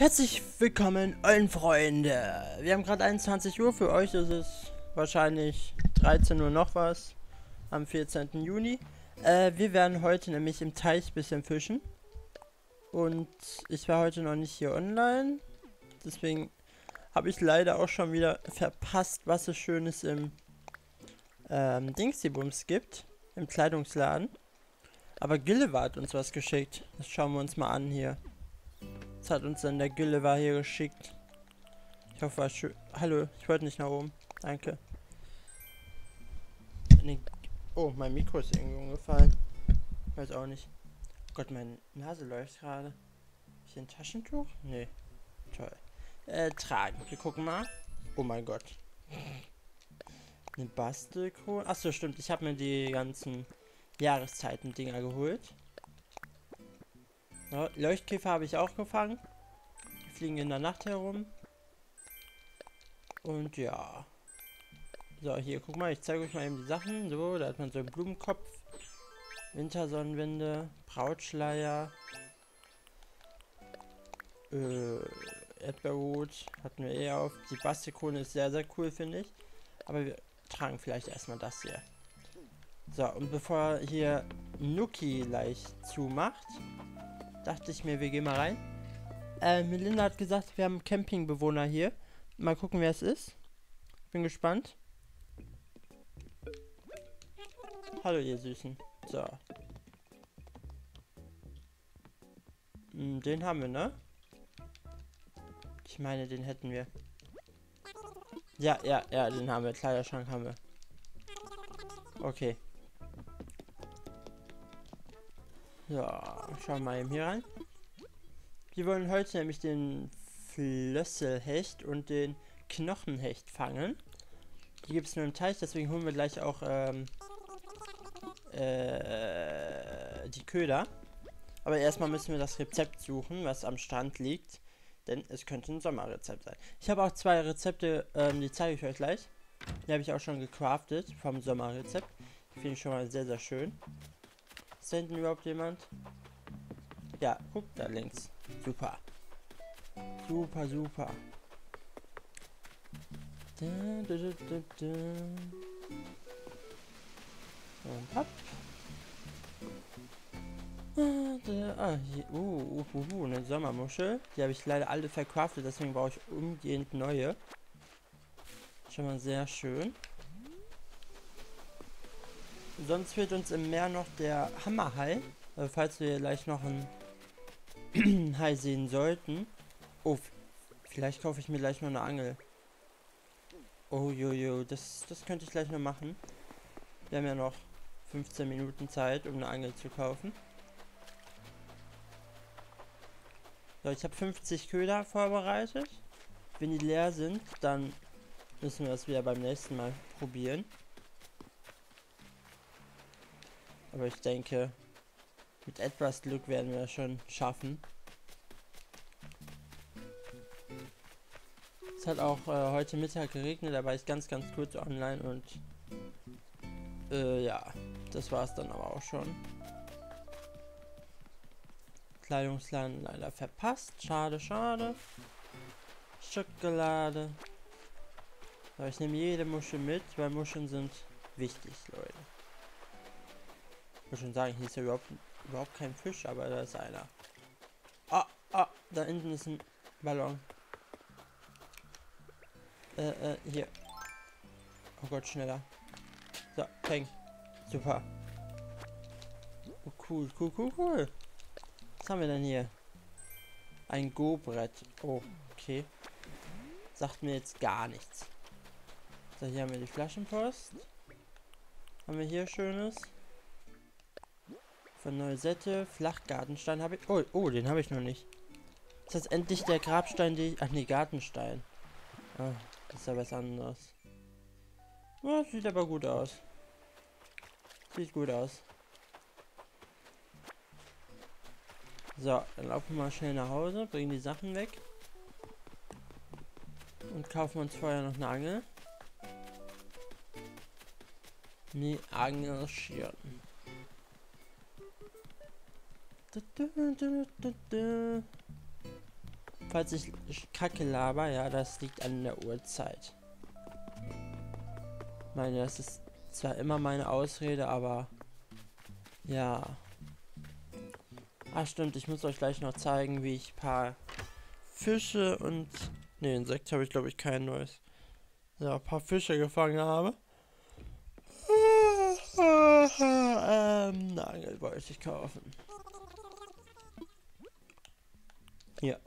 Herzlich willkommen, allen Freunde. Wir haben gerade 21 Uhr. Für euch ist es wahrscheinlich 13 Uhr noch was am 14. Juni. Äh, wir werden heute nämlich im Teich bisschen fischen. Und ich war heute noch nicht hier online. Deswegen habe ich leider auch schon wieder verpasst, was es Schönes im ähm, Dingsybums gibt. Im Kleidungsladen. Aber Gilliver hat uns was geschickt. Das schauen wir uns mal an hier. Was hat uns denn der Gilliver hier geschickt? Ich hoffe, war schön. Hallo, ich wollte nicht nach oben. Danke. Oh, mein Mikro ist irgendwie umgefallen. Weiß auch nicht. Oh Gott, meine Nase läuft gerade. Hier ein Taschentuch? Nee. Toll. Äh, tragen. Wir gucken mal. Oh mein Gott. Eine Bastelkrone. Achso, stimmt. Ich habe mir die ganzen Jahreszeiten-Dinger geholt. Leuchtkäfer habe ich auch gefangen. Die fliegen in der Nacht herum. Und ja. So, hier, guck mal, ich zeige euch mal eben die Sachen. So, da hat man so einen Blumenkopf. Wintersonnenwinde, Brautschleier. Äh, Erdbeerhut hatten wir eh auf. Die Bastelkrone ist sehr, sehr cool, finde ich. Aber wir tragen vielleicht erstmal das hier. So, und bevor hier Nuki leicht zumacht, dachte ich mir, wir gehen mal rein. Äh, Melinda hat gesagt, wir haben Campingbewohner hier. Mal gucken, wer es ist. Bin gespannt. Hallo, ihr Süßen. So. Hm, den haben wir, ne? Ich meine, den hätten wir. Ja, ja, ja, den haben wir. Kleiderschrank haben wir. Okay. Ja, schauen wir mal eben hier rein. Wir wollen heute nämlich den Flösselhecht und den Knochenhecht fangen. Die gibt es nur im Teich, deswegen holen wir gleich auch ähm, äh, die Köder. Aber erstmal müssen wir das Rezept suchen, was am Strand liegt. Denn es könnte ein Sommerrezept sein. Ich habe auch zwei Rezepte, ähm, die zeige ich euch gleich. Die habe ich auch schon gecraftet vom Sommerrezept. Finde ich schon mal sehr, sehr schön. Ist da hinten überhaupt jemand? Ja, guck da links. Super. Super, super. Da, da, da, Und ab. Ah, hier, uh, uh, uh, uh, eine Sommermuschel. Die habe ich leider alle verkraftet, deswegen brauche ich umgehend neue. Schon mal sehr schön. Sonst fehlt uns im Meer noch der Hammerhai. Also falls wir gleich noch einen Hai sehen sollten. Oh, vielleicht kaufe ich mir gleich noch eine Angel. Oh, jojo, das, das könnte ich gleich noch machen. Wir haben ja noch 15 Minuten Zeit, um eine Angel zu kaufen. So, ich habe 50 Köder vorbereitet. Wenn die leer sind, dann müssen wir das wieder beim nächsten Mal probieren. Aber ich denke, mit etwas Glück werden wir schon schaffen. Es hat auch äh, heute Mittag geregnet, da war ich ganz, ganz kurz online und äh, ja, das war es dann aber auch schon. Kleidungsladen leider verpasst. Schade, schade. Schokolade. Aber ich nehme jede Muschel mit, weil Muscheln sind wichtig, Leute. Ich schon sagen, hier ist ja überhaupt, überhaupt kein Fisch, aber da ist einer. Ah, ah, da hinten ist ein Ballon. Äh, äh, hier. Oh Gott, schneller. So, fäng. Super. Oh, cool, cool, cool, cool. Was haben wir denn hier? Ein Go-Brett. Oh, okay. Sagt mir jetzt gar nichts. So, hier haben wir die Flaschenpost. Haben wir hier Schönes? Von Neusette, Flachgartenstein habe ich. Oh, oh, den habe ich noch nicht. Das ist endlich der Grabstein, die. Ach nee, Gartenstein. Ah, das ist ja was anderes. Oh, sieht aber gut aus. Sieht gut aus. So, dann laufen wir mal schnell nach Hause, bringen die Sachen weg. Und kaufen uns vorher noch eine Angel. Nee, Angel schirren. Falls ich Kacke laber, ja, das liegt an der Uhrzeit. Ich meine, das ist zwar immer meine Ausrede, aber ja. Ah, stimmt, ich muss euch gleich noch zeigen, wie ich paar Fische und... Ne, Insekt habe ich glaube ich kein neues. Ja, ein paar Fische gefangen habe. ähm, Nagel wollte ich kaufen. Hier.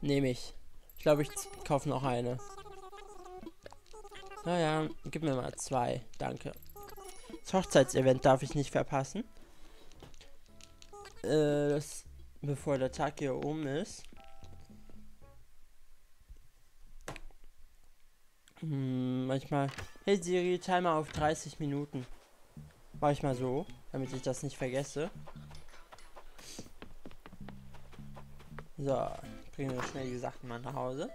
Nehme ich. Ich glaube, ich kaufe noch eine. Naja, gib mir mal zwei. Danke. Das Hochzeitsevent darf ich nicht verpassen. Äh, das, bevor der Tag hier oben ist. Hm, manchmal. Hey Siri, Timer auf 30 Minuten. Mach ich mal so, damit ich das nicht vergesse. So, bringen wir schnell die Sachen mal nach Hause.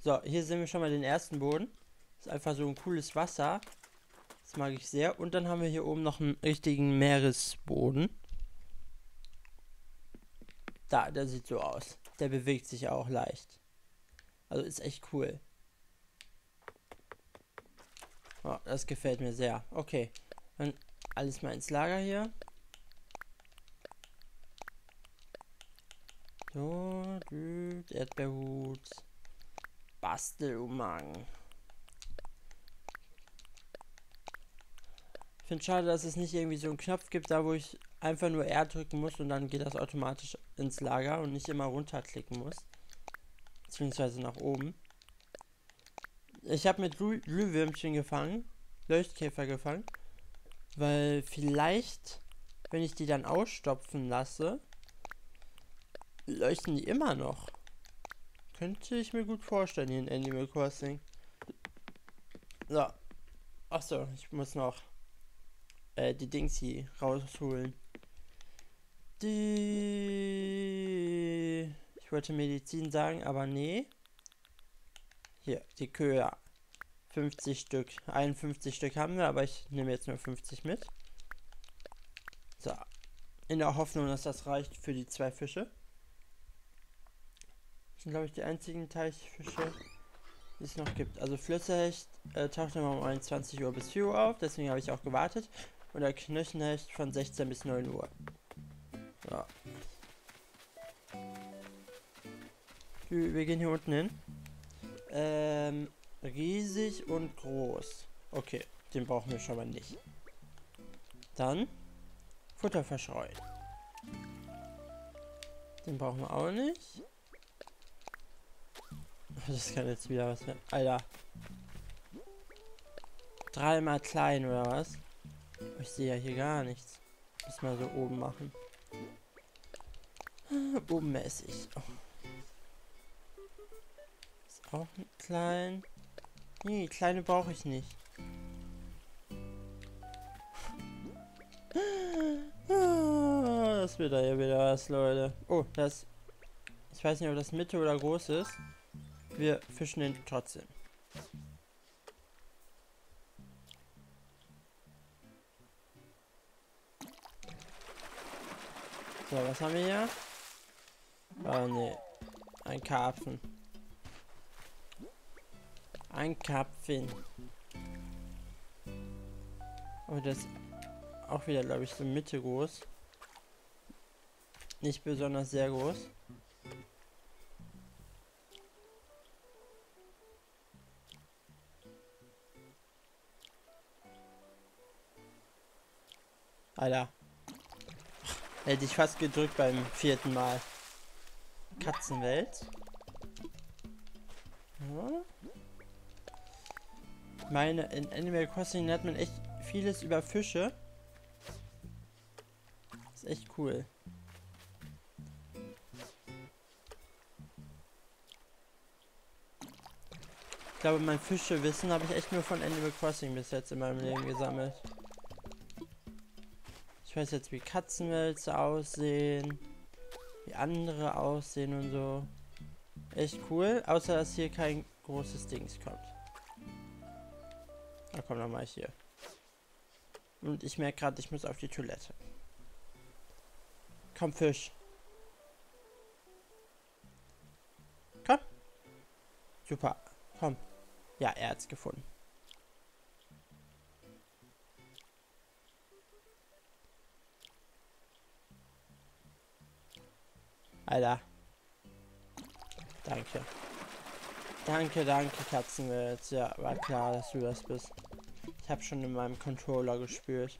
So, hier sehen wir schon mal den ersten Boden. ist einfach so ein cooles Wasser. Das mag ich sehr. Und dann haben wir hier oben noch einen richtigen Meeresboden. Da, der sieht so aus. Der bewegt sich auch leicht. Also ist echt cool. Oh, das gefällt mir sehr. Okay. Dann alles mal ins Lager hier. So, Erdbeerhut. Bastelumhang. Ich finde schade, dass es nicht irgendwie so einen Knopf gibt, da wo ich einfach nur R drücken muss und dann geht das automatisch ins Lager und nicht immer runterklicken muss. Beziehungsweise nach oben. Ich habe mit Glühwürmchen gefangen, Leuchtkäfer gefangen, weil vielleicht, wenn ich die dann ausstopfen lasse, leuchten die immer noch. Könnte ich mir gut vorstellen hier in Animal Crossing. So. Achso, ich muss noch äh, die Dings hier rausholen. Die. Ich wollte Medizin sagen, aber nee. Hier, die Kühe. 50 Stück. 51 Stück haben wir, aber ich nehme jetzt nur 50 mit. So. In der Hoffnung, dass das reicht für die zwei Fische. Das sind, glaube ich, die einzigen Teichfische, die es noch gibt. Also Flösserhecht äh, taucht immer um 21 Uhr bis 4 Uhr auf, deswegen habe ich auch gewartet. Und der Knöchenhecht von 16 bis 9 Uhr. Ja. Wir gehen hier unten hin. Ähm, riesig und groß. Okay, den brauchen wir schon mal nicht. Dann Futter verschreuen. Den brauchen wir auch nicht. Das kann jetzt wieder was werden. Alter. Dreimal klein oder was? Ich sehe ja hier gar nichts. Muss mal so oben machen. Obenmäßig. Oh. Ist auch klein. Nee, kleine brauche ich nicht. Das wird da ja wieder was, Leute. Oh, das... Ich weiß nicht, ob das Mitte oder groß ist. Wir fischen den trotzdem. So, was haben wir hier? Oh ne. Ein Karpfen. Ein Karpfen. Oh, das ist auch wieder, glaube ich, so Mitte groß. Nicht besonders sehr groß. Alter. Hätte ich fast gedrückt beim vierten Mal. Katzenwelt. Meine, in Animal Crossing hat man echt vieles über Fische. Ist echt cool. Ich glaube, mein Fischewissen habe ich echt nur von Animal Crossing bis jetzt in meinem Leben gesammelt. Ich weiß jetzt, wie Katzenwälze aussehen, wie andere aussehen und so. Echt cool, außer dass hier kein großes Dings kommt. Na komm, ich hier. Und ich merke gerade, ich muss auf die Toilette. Komm, Fisch. Komm. Super. Komm. Ja, er hat's gefunden. Alter. Danke. Danke, danke, Katzenwelt. Ja, war klar, dass du das bist. Ich habe schon in meinem Controller gespürt.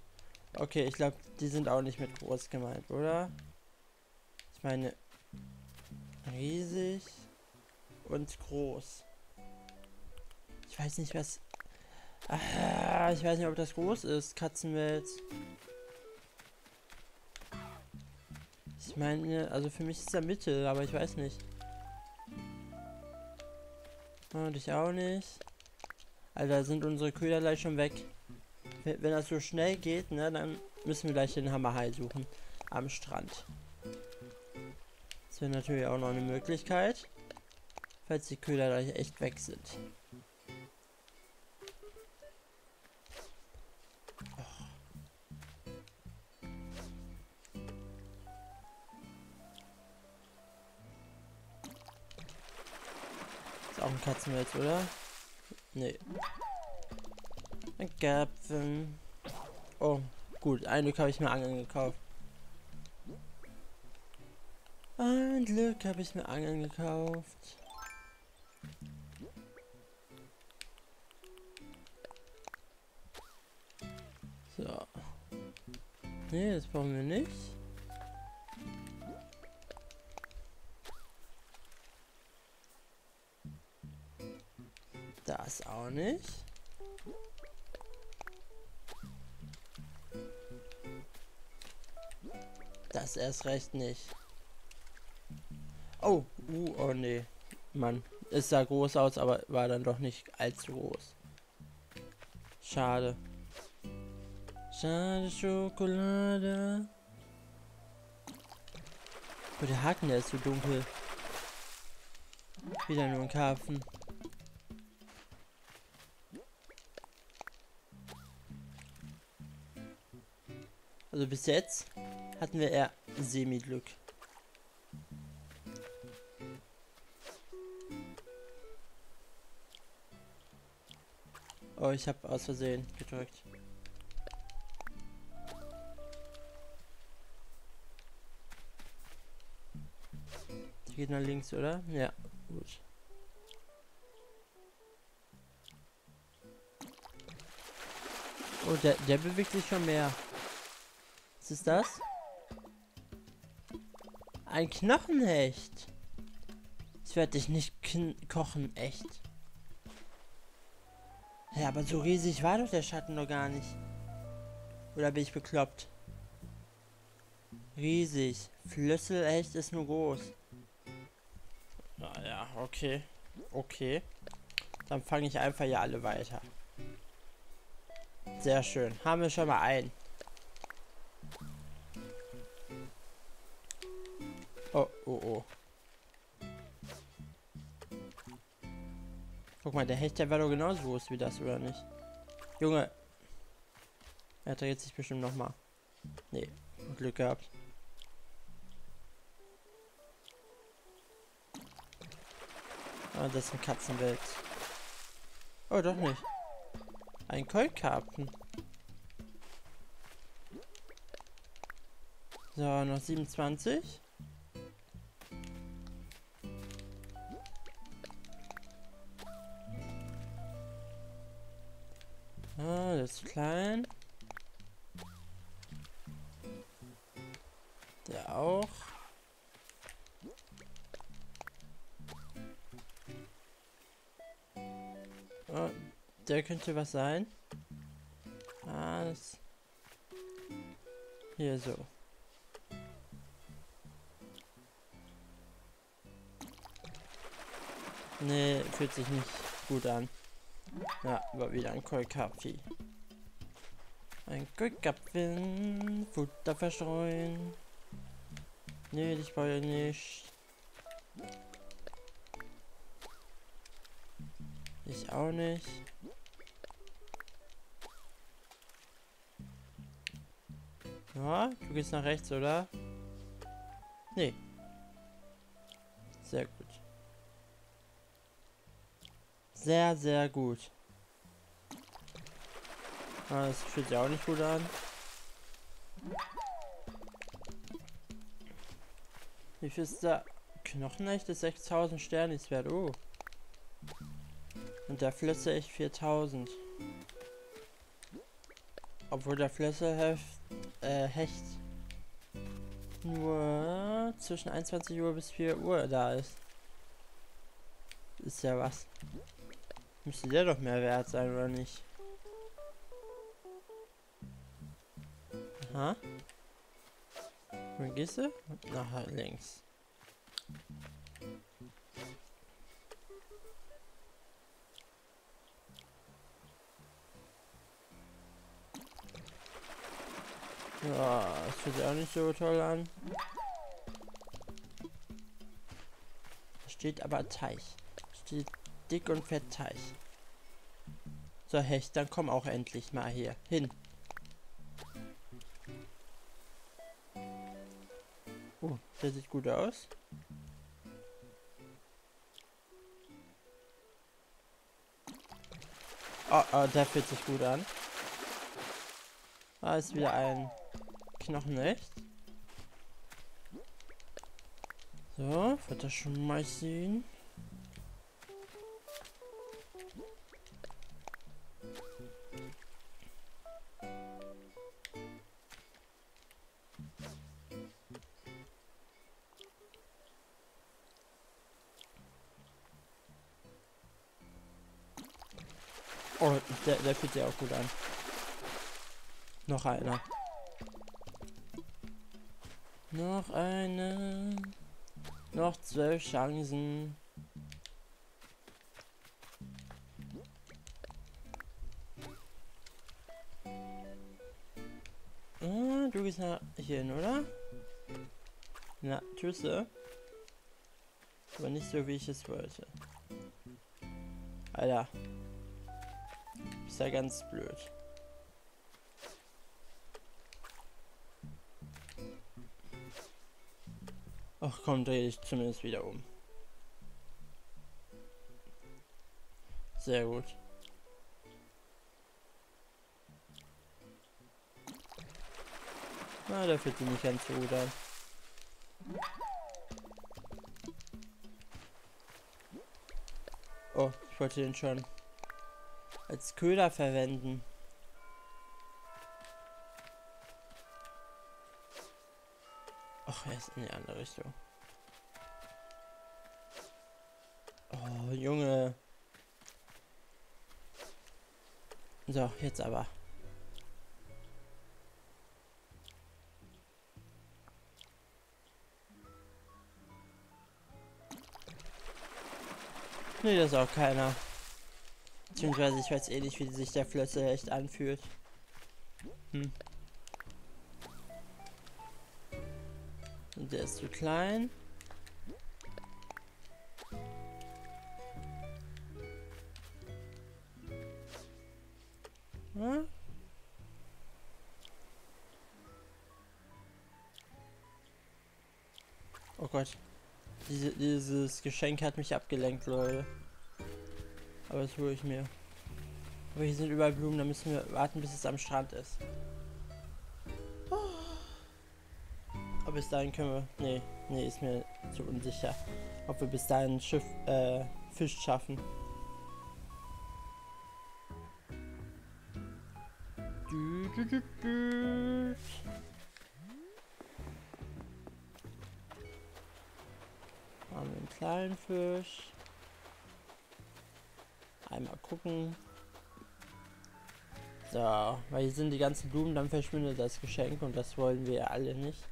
Okay, ich glaube, die sind auch nicht mit groß gemeint, oder? Ich meine, riesig und groß. Ich weiß nicht, was... Ah, ich weiß nicht, ob das groß ist, Katzenwelt. Ich meine, also für mich ist er Mitte, aber ich weiß nicht. Und ich auch nicht. Alter, sind unsere Köder gleich schon weg. Wenn, das so schnell geht, ne, dann müssen wir gleich den Hammerhai suchen. Am Strand. Das wäre natürlich auch noch eine Möglichkeit. Falls die Köder gleich echt weg sind. Katzenwitz, oder? Nee. Ein Gäpfen. Oh, gut. Ein Glück habe ich mir Angeln gekauft. Ein Glück habe ich mir Angeln gekauft. So. Nee, das brauchen wir nicht. Das auch nicht. Das erst recht nicht. Oh, uh, oh nee. Mann, es sah groß aus, aber war dann doch nicht allzu groß. Schade. Schade Schokolade. Oh, der Haken, der ist so dunkel. Wieder nur ein Karpfen. Also bis jetzt hatten wir eher Semi-Glück. Oh, ich habe aus Versehen gedrückt. Die geht nach links, oder? Ja, gut. Oh, der, der bewegt sich schon mehr. Ist das? Ein Knochenhecht. Ich werde dich nicht kochen, echt. Ja, aber so riesig war doch der Schatten noch gar nicht. Oder bin ich bekloppt? Riesig. Flüsselecht ist nur groß. Naja, okay. Okay. Dann fange ich einfach hier alle weiter. Sehr schön. Haben wir schon mal einen. Oh, oh, oh. Guck mal, der Hecht, der war doch genauso groß wie das, oder nicht? Junge. Er dreht sich bestimmt noch mal. Nee, Glück gehabt. Ah, das ist ein Katzenwelt. Oh, doch nicht. Ein Keulkarpfen. So, noch 27. Der auch. Oh, der könnte was sein. Ah, das... Hier so. Nee, fühlt sich nicht gut an. Ja, war wieder ein Kolkapi. Ein Kolkapfen. Futter verstreuen. Nee, ich brauche nicht. Ich auch nicht. Ja, du gehst nach rechts, oder? Nee. Sehr gut. Sehr, sehr gut. Ah, das fühlt sich auch nicht gut an. Wie viel ist da? Knochenecht ist 6000 Sterne ist wert. Oh. Und der Flüsse echt 4000. Obwohl der Flüsselhecht äh, Hecht nur zwischen 21 Uhr bis 4 Uhr da ist. Ist ja was. Müsste der doch mehr wert sein, oder nicht? Aha. Wo gehst du? Nach links. Ja, das fühlt sich auch nicht so toll an. Steht aber Teich. Steht dick und fett Teich. So, Hecht, dann komm auch endlich mal hier hin. Der sieht gut aus. Oh, oh, der fühlt sich gut an. Da ist wieder ein Knochen echt. So, wird das schon mal sehen. Der, der fühlt sich auch gut an. Noch einer. Noch eine. Noch zwölf Chancen. Ah, du gehst nach hier hin, oder? Na, tschüsse. Aber nicht so, wie ich es wollte. Alter. Ist ja ganz blöd. Ach komm, drehe ich zumindest wieder um. Sehr gut. Na, da fühlt sich nicht ganz so gut an. Oh, ich wollte den schon als Köder verwenden. Ach, er ist in die andere Richtung. Oh, Junge. So, jetzt aber. Nee, das ist auch keiner. Beziehungsweise ich weiß eh nicht, wie sich der Flösse echt anfühlt. Hm. Und der ist zu klein. Hm? Oh Gott. Diese, dieses Geschenk hat mich abgelenkt, Leute. Aber das hole ich mir. Aber hier sind überall Blumen, da müssen wir warten, bis es am Strand ist. Aber bis dahin können wir. Nee, nee, ist mir zu unsicher. Ob wir bis dahin Schiff, äh, Fisch schaffen. Du, du, du, du. Haben wir einen kleinen Fisch. Einmal gucken. So, weil hier sind die ganzen Blumen, dann verschwindet das Geschenk und das wollen wir alle nicht.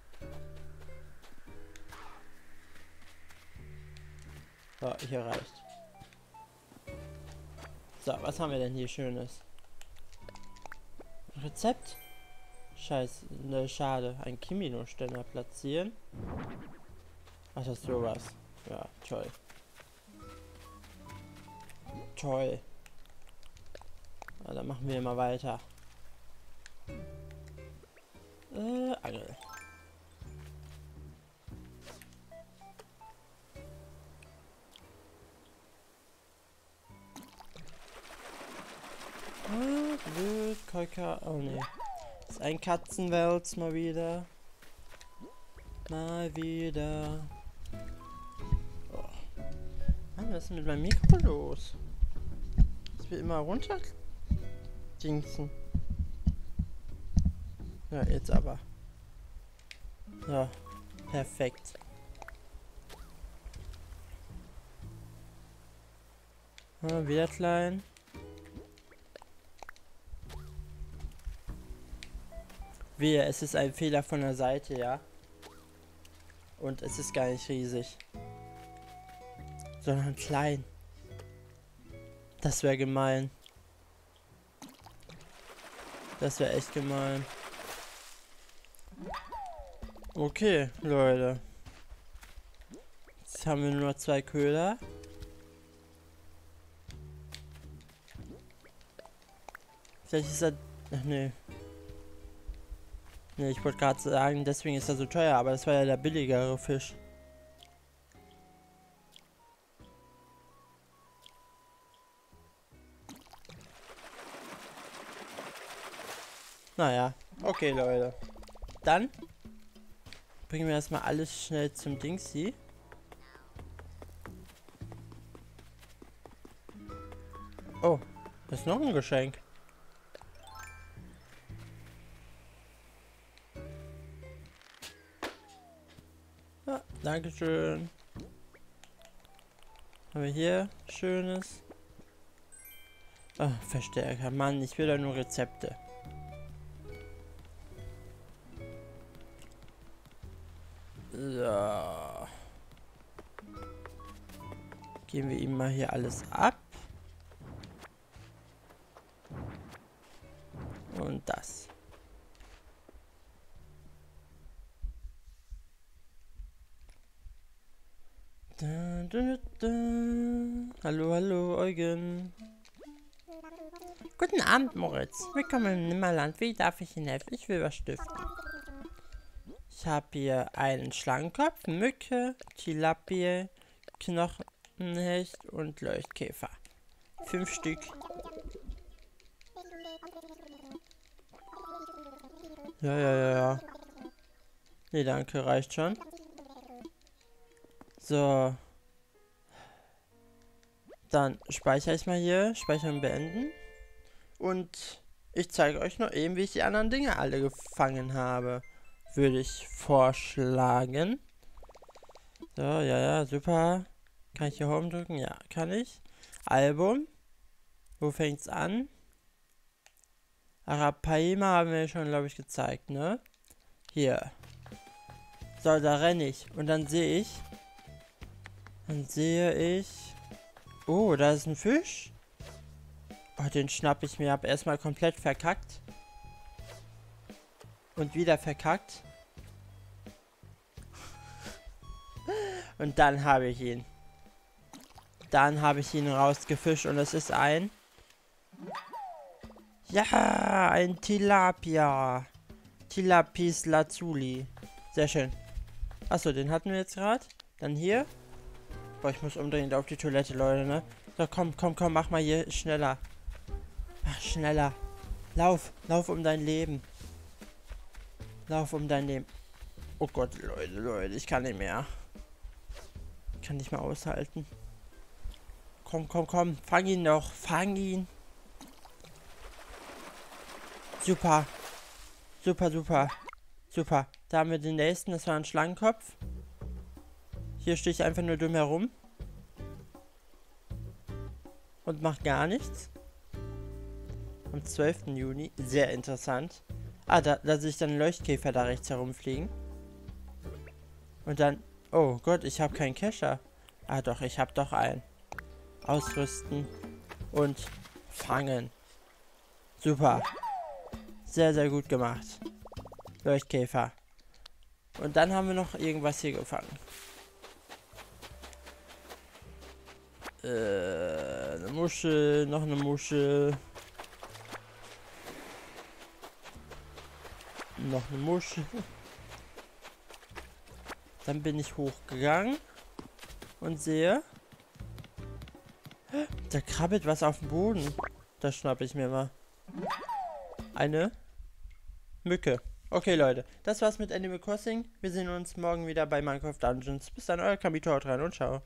So, hier reicht. So, was haben wir denn hier Schönes? Rezept? Scheiße, ne, schade. Ein Kimino-Ständer platzieren. Ach, das ist sowas. Ja, toll. Toll. Na, dann machen wir mal weiter. Äh, Angel. Ah. Oh ne. Ist ein Katzenwels mal wieder. Mal wieder. Oh. Mann, was ist mit meinem Mikro los? Wird immer runter. Dingsen. Ja, jetzt aber. Ja, perfekt. Ah, wieder klein. Wehe, es ist ein Fehler von der Seite, ja. Und es ist gar nicht riesig. Sondern klein. Das wäre gemein. Das wäre echt gemein. Okay, Leute. Jetzt haben wir nur zwei Köder. Vielleicht ist er... Ach nee. Nee, ich wollte gerade sagen, deswegen ist er so teuer, aber das war ja der billigere Fisch. Naja, okay, Leute. Dann bringen wir erstmal alles schnell zum Dingsy. Oh, das ist noch ein Geschenk. Ja, Dankeschön. Haben wir hier Schönes. Oh, Verstärker. Mann, ich will da nur Rezepte. Alles ab. Und das. Da, da, da. Hallo, hallo, Eugen. Guten Abend, Moritz. Willkommen im Nimmerland. Wie darf ich Ihnen helfen? Ich will was stiften. Ich habe hier einen Schlangenkopf, Mücke, Tilapie, Knochenhecht und Leuchtkäfer. Fünf Stück. Ja, ja, ja, ja. Nee, danke, reicht schon. So. Dann speichere ich mal hier. Speichern beenden. Und ich zeige euch noch eben, wie ich die anderen Dinge alle gefangen habe würde ich vorschlagen. So, ja, ja, super. Kann ich hier Home drücken? Ja, kann ich. Album. Wo fängt's an? Arapaima haben wir schon, glaube ich, gezeigt, ne? Hier. So, da renne ich. Und dann sehe ich. Dann sehe ich. Oh, da ist ein Fisch. Oh, den schnapp ich mir ab. Erstmal komplett verkackt. Und wieder verkackt. Und dann habe ich ihn. Dann habe ich ihn rausgefischt und es ist ein... Ja, ein Tilapia. Tilapis Lazuli. Sehr schön. Achso, den hatten wir jetzt gerade. Dann hier. Boah, ich muss unbedingt auf die Toilette, Leute, ne? So, komm, komm, komm, mach mal hier schneller. Mach schneller. Lauf, lauf um dein Leben. Lauf um dein Leben. Oh Gott, Leute, Leute, ich kann nicht mehr. Ich kann nicht mehr aushalten. Komm, komm, komm. Fang ihn doch. Fang ihn. Super. Super, super. Super. Da haben wir den nächsten. Das war ein Schlangenkopf. Hier stehe ich einfach nur dumm herum. Und macht gar nichts. Am 12. Juni. Sehr interessant. Ah, da, da sehe ich dann Leuchtkäfer da rechts herumfliegen. Und dann... Oh Gott, ich habe keinen Kescher. Ah doch, ich habe doch einen. Ausrüsten und fangen. Super. Sehr, sehr gut gemacht. Leuchtkäfer. Und dann haben wir noch irgendwas hier gefangen. Äh, eine Muschel, noch eine Muschel. Noch eine Muschel. Dann bin ich hochgegangen und sehe, da krabbelt was auf dem Boden. Das schnappe ich mir mal. Eine Mücke. Okay, Leute, das war's mit Animal Crossing. Wir sehen uns morgen wieder bei Minecraft Dungeons. Bis dann, euer Kamito, haut rein und ciao.